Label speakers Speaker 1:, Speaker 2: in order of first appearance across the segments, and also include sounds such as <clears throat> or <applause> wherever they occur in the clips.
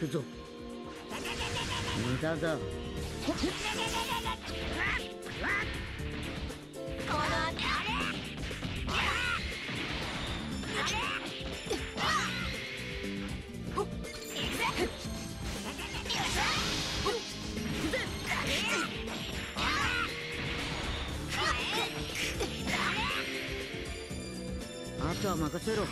Speaker 1: くぞ。無駄だ。あとは任せろ。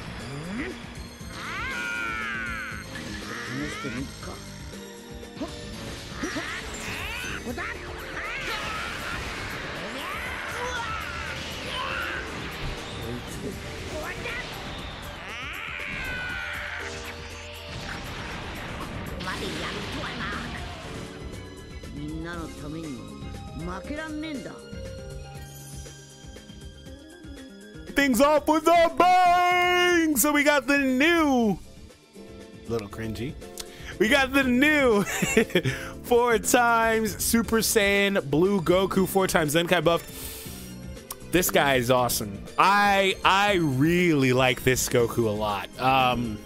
Speaker 2: Things off with a bang! So we got the new little cringy. We got the new <laughs> four times Super Saiyan Blue Goku, four times Zenkai buff. This guy is awesome. I I really like this Goku a lot. Um,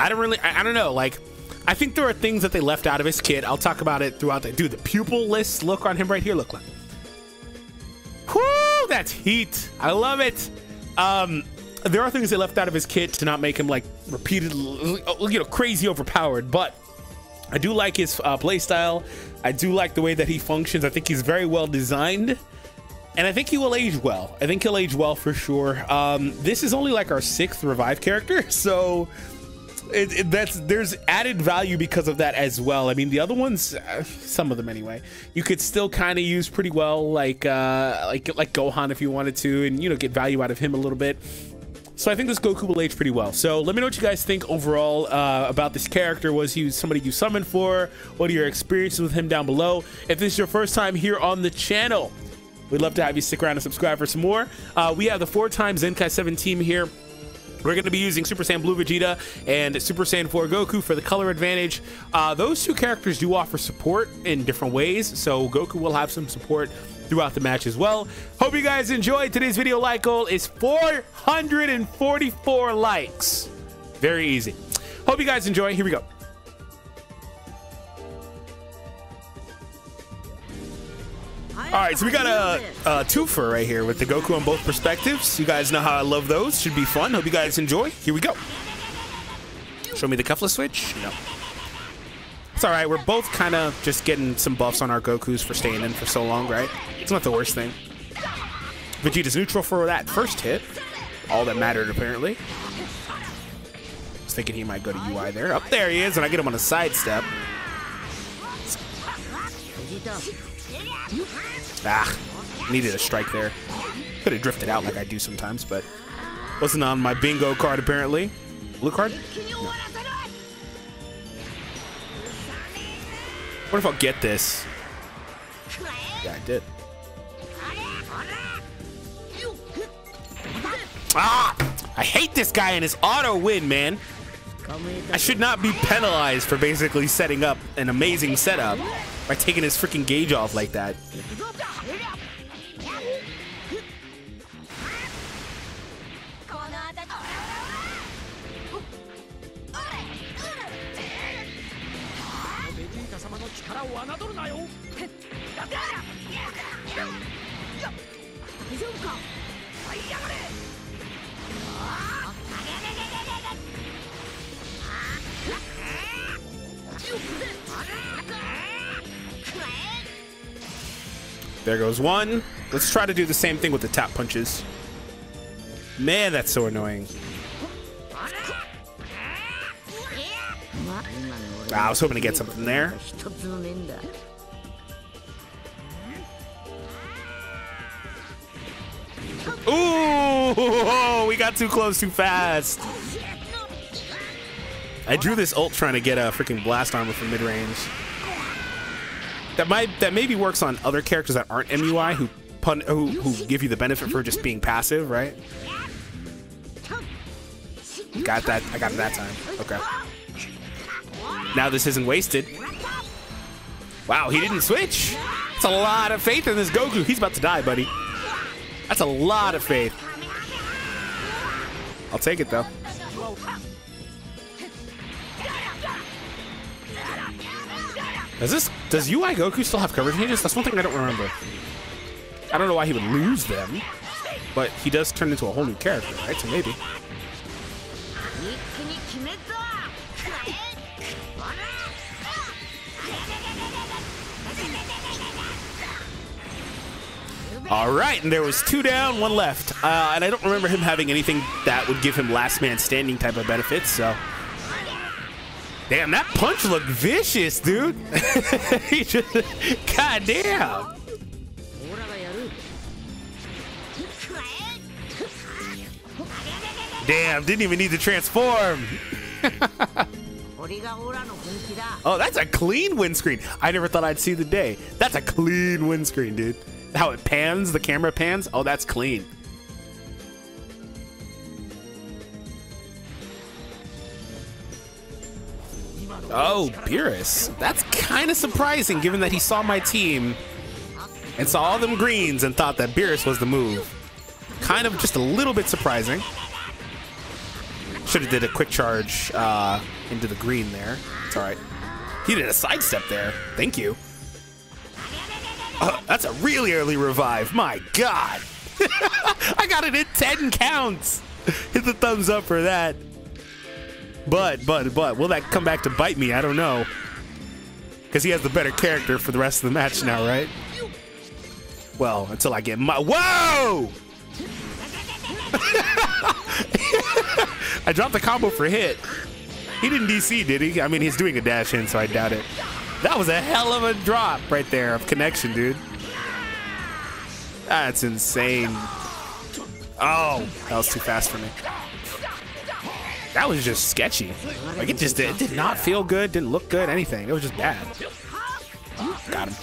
Speaker 2: I don't really, I, I don't know, like. I think there are things that they left out of his kit. I'll talk about it throughout the dude. The pupil list look on him right here. Look like Whoo, that's heat. I love it. Um, there are things they left out of his kit to not make him like repeatedly, you know, crazy overpowered. But I do like his uh, play style. I do like the way that he functions. I think he's very well designed. And I think he will age well. I think he'll age well for sure. Um, this is only like our sixth revive character, <laughs> so it, it, that's there's added value because of that as well. I mean, the other ones, uh, some of them anyway, you could still kind of use pretty well, like uh, like like Gohan if you wanted to, and you know get value out of him a little bit. So I think this Goku will age pretty well. So let me know what you guys think overall uh, about this character. Was he somebody you summoned for? What are your experiences with him down below? If this is your first time here on the channel, we'd love to have you stick around and subscribe for some more. Uh, we have the four times Zenkai 7 team here. We're going to be using Super Saiyan Blue Vegeta and Super Saiyan 4 Goku for the color advantage. Uh, those two characters do offer support in different ways, so Goku will have some support throughout the match as well. Hope you guys enjoyed. Today's video like goal is 444 likes. Very easy. Hope you guys enjoy. Here we go. All right, so we got a, a twofer right here with the Goku on both perspectives. You guys know how I love those. Should be fun. Hope you guys enjoy. Here we go. Show me the cuffless switch. No. It's all right. We're both kind of just getting some buffs on our Gokus for staying in for so long, right? It's not the worst thing. Vegeta's neutral for that first hit. All that mattered, apparently. I Was thinking he might go to UI there. Up there he is, and I get him on a sidestep. Ah, needed a strike there. Could have drifted out like I do sometimes, but wasn't on my bingo card apparently. Blue card? No. What if I'll get this? Yeah, I did. Ah! I hate this guy and his auto win, man. I should not be penalized for basically setting up an amazing setup by taking his freaking gauge off like that. There goes one. Let's try to do the same thing with the tap punches. Man, that's so annoying. I was hoping to get something there. Ooh, <laughs> we got too close too fast. I drew this ult trying to get a freaking blast armor from mid range. That might that maybe works on other characters that aren't MUI who pun who, who give you the benefit for just being passive, right? Got that. I got it that time. Okay. Now this isn't wasted. Wow, he didn't switch. That's a lot of faith in this Goku. He's about to die, buddy. That's a lot of faith. I'll take it though. Does this does UI Goku still have cover changes? That's one thing I don't remember. I don't know why he would lose them, but he does turn into a whole new character, right? So maybe. All right, and there was two down, one left. Uh, and I don't remember him having anything that would give him last man standing type of benefits, so... Damn, that punch looked vicious, dude. <laughs> he just, God damn. Damn, didn't even need to transform. <laughs> oh, that's a clean win screen. I never thought I'd see the day. That's a clean win screen, dude. How it pans, the camera pans. Oh, that's clean. Oh, Beerus. That's kind of surprising given that he saw my team and saw all them greens and thought that Beerus was the move. Kind of just a little bit surprising. Should have did a quick charge uh, into the green there. It's all right. He did a sidestep there. Thank you. Uh, that's a really early revive. My God. <laughs> I got it in 10 counts. Hit the thumbs up for that. But, but, but, will that come back to bite me? I don't know. Because he has the better character for the rest of the match now, right? Well, until I get my. Whoa! <laughs> I dropped the combo for hit. He didn't DC, did he? I mean, he's doing a dash in, so I doubt it. That was a hell of a drop right there of connection, dude. That's insane. Oh, that was too fast for me that was just sketchy. Like, it just did, it did not feel good, didn't look good, anything. It was just bad. Got him.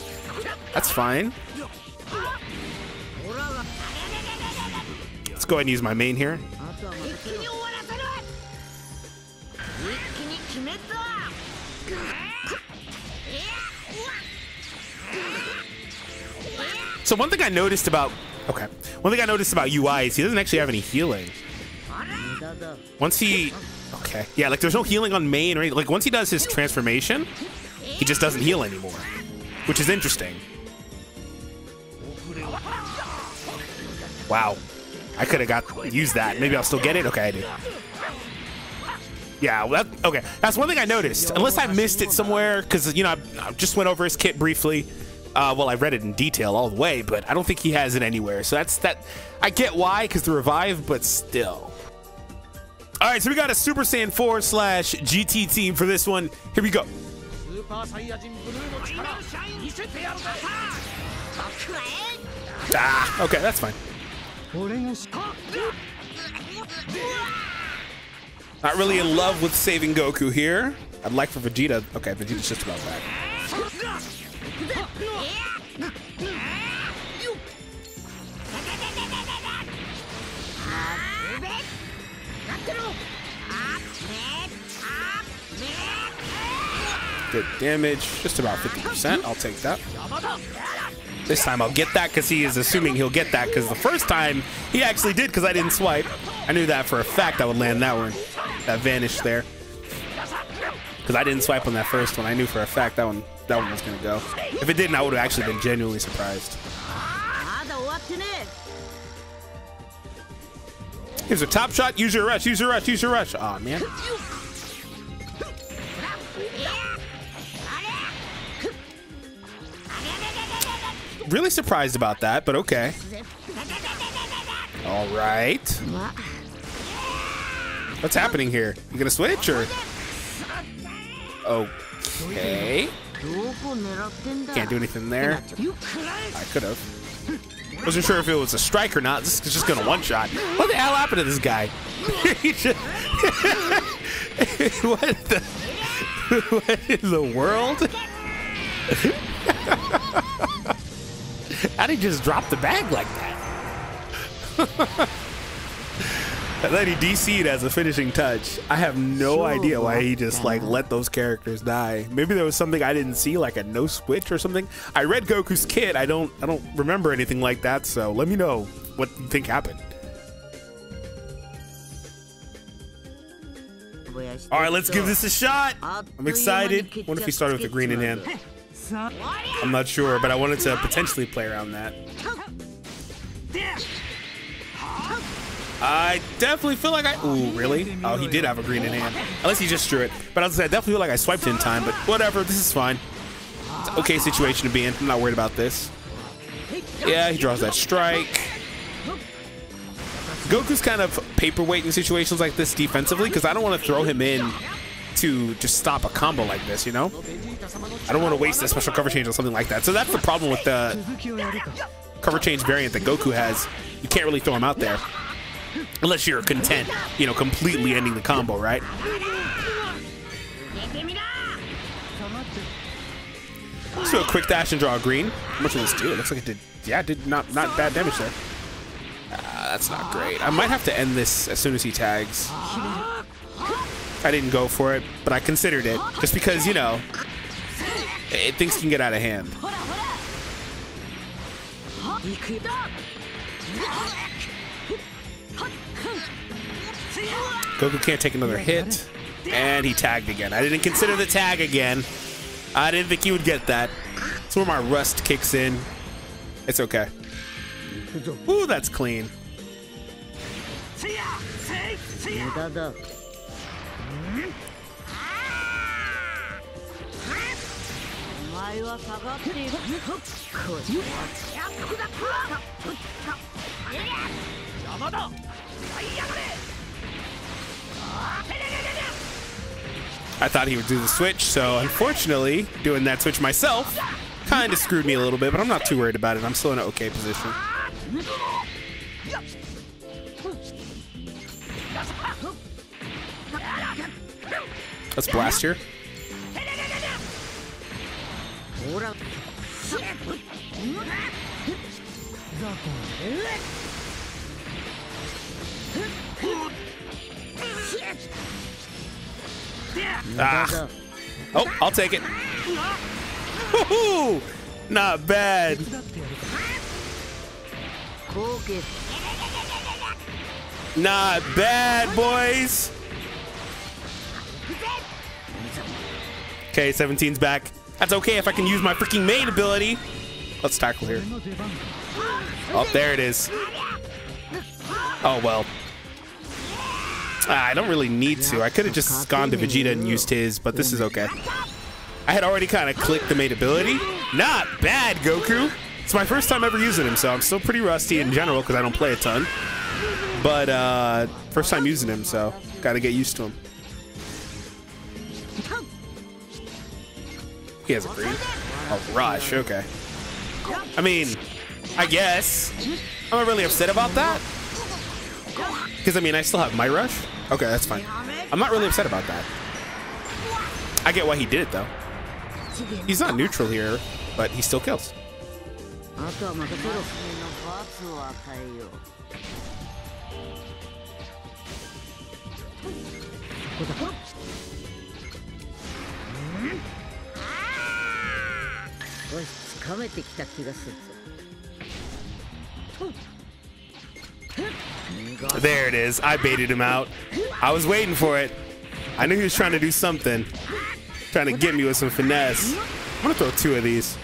Speaker 2: That's fine. Let's go ahead and use my main here. So one thing I noticed about okay, one thing I noticed about UI is he doesn't actually have any healing. Once he... Okay. Yeah, like, there's no healing on main or anything. Like, once he does his transformation, he just doesn't heal anymore, which is interesting. Wow. I could have got used that. Maybe I'll still get it? Okay, I did. Yeah, well, that, okay. That's one thing I noticed. Unless I missed it somewhere, because, you know, I, I, just went over his kit briefly. Uh, well, I read it in detail all the way, but I don't think he has it anywhere. So that's that. I get why, because the revive, but still. All right, so we got a Super Saiyan 4 slash GT team for this one. Here we go. Ah, okay, that's fine. Not really in love with saving Goku here. I'd like for Vegeta. Okay, Vegeta's just about back. Good damage, just about 50%. I'll take that. This time I'll get that because he is assuming he'll get that because the first time he actually did because I didn't swipe. I knew that for a fact I would land that one. That vanished there. Because I didn't swipe on that first one. I knew for a fact that one that one was going to go. If it didn't, I would have actually been genuinely surprised. Here's a top shot. Use your rush. Use your rush. Use your rush. Aw, man. Really surprised about that, but okay. All right. What's happening here? You gonna switch or? Okay. Can't do anything there. I could have. Wasn't sure if it was a strike or not. This is just gonna one shot. What the hell happened to this guy? <laughs> Just- <laughs> what the? <laughs> What in the world? How did he just drop the bag like that? And then he DC'd as a finishing touch. I have no idea why he just like let those characters die. Maybe there was something I didn't see, like a no switch or something. I read Goku's kit. I don't I don't remember anything like that. So let me know what you think happened. All right, let's give this a shot. I'm excited. Wonder if he started with the green in hand. <laughs> I'm not sure, but I wanted to potentially play around that. I definitely feel like I. Ooh, really? Oh, he did have a green in hand. Unless he just drew it. But I was I definitely feel like I swiped in time. But whatever, this is fine. It's okay situation to be in. I'm not worried about this. Yeah, he draws that strike. Goku's kind of paperweight in situations like this defensively because I don't want to throw him in to just stop a combo like this, you know? I don't want to waste a special cover change on something like that. So that's the problem with the cover change variant that Goku has. You can't really throw him out there. Unless you're content, you know, completely ending the combo, right? Let's do a quick dash and draw a green. How much does this do? It looks like it did, yeah, it did not, not bad damage there. Uh, that's not great. I might have to end this as soon as he tags. I didn't go for it, but I considered it just because, you know, it, things can get out of hand. Goku can't take another hit, and he tagged again. I didn't consider the tag again. I didn't think he would get that. That's where my rust kicks in. It's okay. Ooh, that's clean. I thought he would do the switch, so unfortunately, doing that switch myself kind of screwed me a little bit, but I'm not too worried about it. I'm still in an okay position. Let's blast here. Ah. Oh, I'll take it. Woohoo! Not bad. Not bad, boys. Okay, 17's back. That's okay if I can use my freaking main ability. Let's tackle here. Oh, there it is. Oh, well. Ah, I don't really need to. I could have just gone to Vegeta and used his, but this is okay. I had already kind of clicked the main ability. Not bad, Goku. It's my first time ever using him, so I'm still pretty rusty in general because I don't play a ton. But uh, first time using him, so gotta get used to him. He has a green. Oh, Rush, okay. I mean, I guess. I'm not really upset about that. Because, I mean, I still have my Rush. Okay, that's fine. I'm not really upset about that. I get why he did it, though. He's not neutral here, but he still kills. There it is. I baited him out. I was waiting for it. I knew he was trying to do something. Trying to get me with some finesse. I'm going to throw two of these.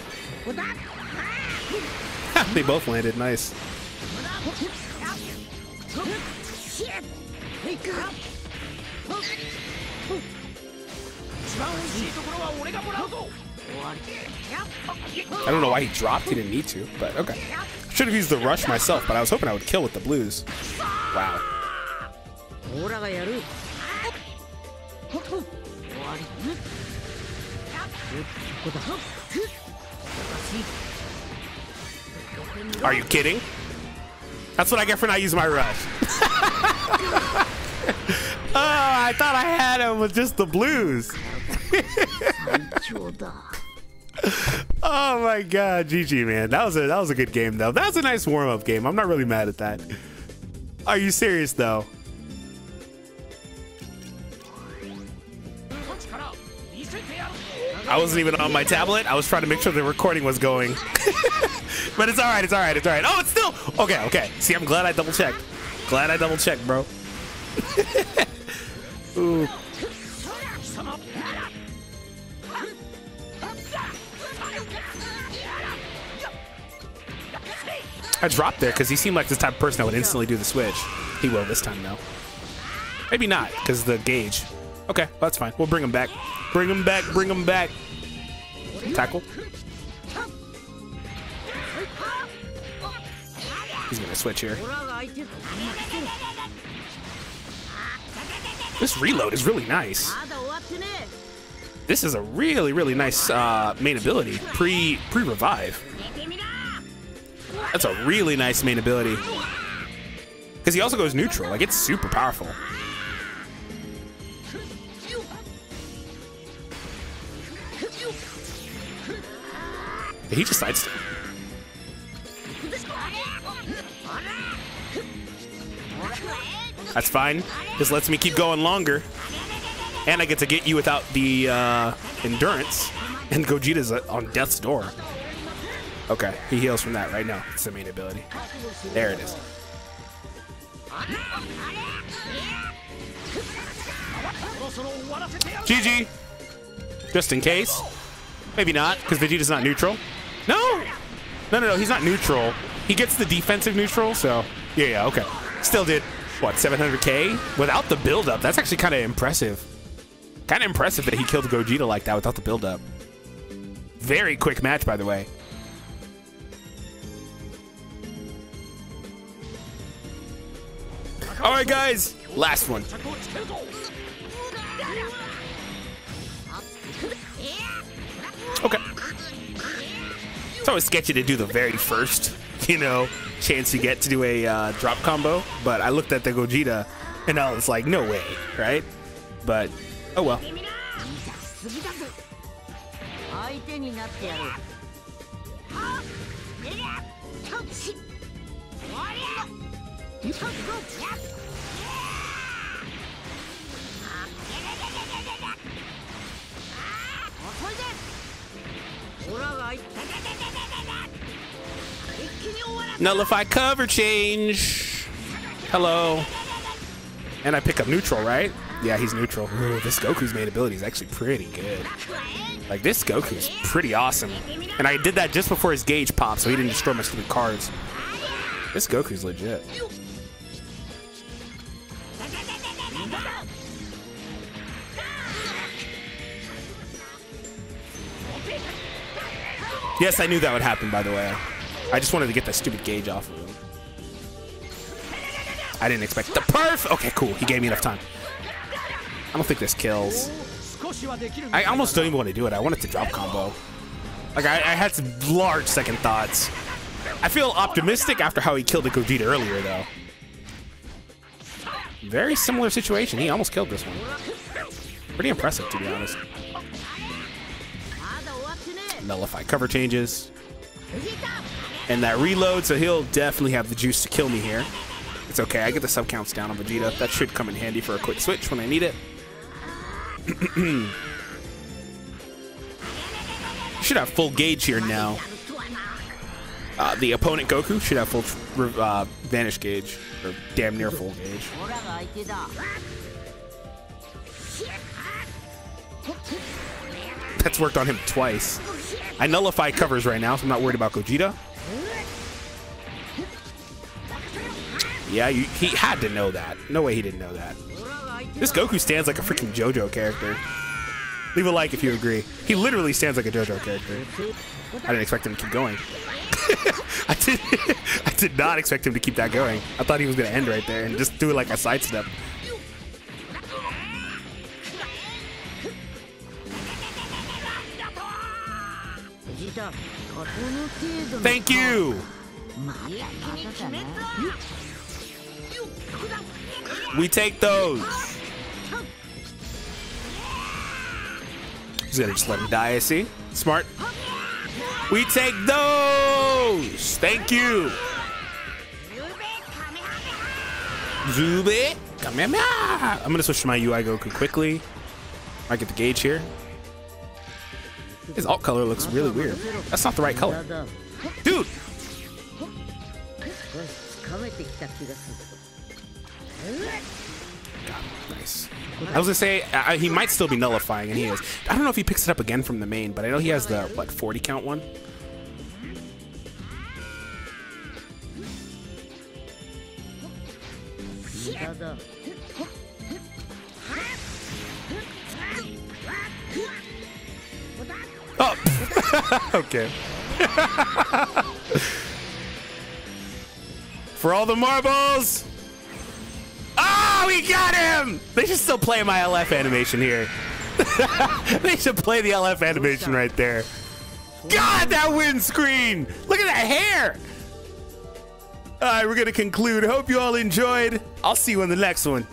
Speaker 2: <laughs> they both landed. Nice. I don't know why he dropped. He didn't need to, but okay. Should have used the rush myself, but I was hoping I would kill with the blues. Wow. Are you kidding? That's what I get for not using my rush. <laughs> oh, I thought I had him with just the blues. <laughs> oh my god, GG man. That was a that was a good game though. That was a nice warm-up game. I'm not really mad at that. Are you serious though? I wasn't even on my tablet. I was trying to make sure the recording was going. <laughs> but it's all right. It's all right. It's all right. Oh, it's still okay. Okay. See, I'm glad I double checked. Glad I double checked, bro. <laughs> Ooh. I dropped there because he seemed like the type of person that would instantly do the switch. He will this time, though. Maybe not, because the gauge. Okay, well, that's fine. We'll bring him back. Bring him back, bring him back. Tackle. He's going to switch here. This reload is really nice. This is a really, really nice uh, main ability. Pre-revive. pre pre revive that's a really nice main ability. Because he also goes neutral. Like it's super powerful. He just sidestepped. That's fine. Just lets me keep going longer. And I get to get you without the uh, endurance. And Gogeta's on death's door. Okay, he heals from that right now. It's the main ability. There it is. GG. Just in case. Maybe not, because Vegeta's not neutral. No! No, no, no, he's not neutral. He gets the defensive neutral, so... Yeah, yeah, okay. Still did, what, 700k? Without the build-up. That's actually kind of impressive. Kind of impressive that he killed Gogeta like that without the build-up. Very quick match, by the way. All right, guys. Last one. Okay. It's always sketchy to do the very first, <laughs> you know, chance you get to do a uh, drop combo. But I looked at the Gogeta, and I was like, no way, right? But oh well. <laughs> Nullify cover change. Hello. And I pick up neutral, right? Yeah, he's neutral. Ooh, <laughs> this Goku's main ability is actually pretty good. Like, this Goku's pretty awesome. And I did that just before his gauge popped, so he didn't destroy my stupid cards. This Goku's legit. Yes, I knew that would happen, by the way. I just wanted to get that stupid gauge off of him. I didn't expect the perf! Okay, cool. He gave me enough time. I don't think this kills. I almost don't even want to do it. I want it to drop combo. Like, I, I had some large second thoughts. I feel optimistic after how he killed the Gogeta earlier, though. Very similar situation. He almost killed this one. Pretty impressive, to be honest. Nullify cover changes. And that reload, so he'll definitely have the juice to kill me here. It's okay, I get the sub counts down on Vegeta. That should come in handy for a quick switch when I need it. <clears throat> should have full gauge here now. Uh, the opponent Goku should have full uh, vanish gauge, or damn near full gauge. That's worked on him twice. I nullify covers right now, so I'm not worried about Gogeta. Yeah, you, he had to know that. No way he didn't know that. This Goku stands like a freaking JoJo character. Leave a like if you agree. He literally stands like a JoJo character. I didn't expect him to keep going. <laughs> I did <laughs> I did not expect him to keep that going. I thought he was gonna end right there and just do like a sidestep. Thank you! We take those! He's gonna just let him die, I see. Smart. We take those! Thank you! Zube! Kamehameha! I'm gonna switch to my UI Goku quickly. I get the gauge here. His alt color looks really weird. That's not the right color. Dude! Nice. I was gonna say he might still be nullifying, and he is. I don't know if he picks it up again from the main, but I know he has the what 40 count one.
Speaker 1: Yeah.
Speaker 2: Oh, <laughs> okay. For all the marbles. Oh, we got him! They should still play my LF animation here. <laughs> they should play the LF animation right there. God, that win screen! Look at that hair! All right, we're gonna conclude. Hope you all enjoyed. I'll see you in the next one.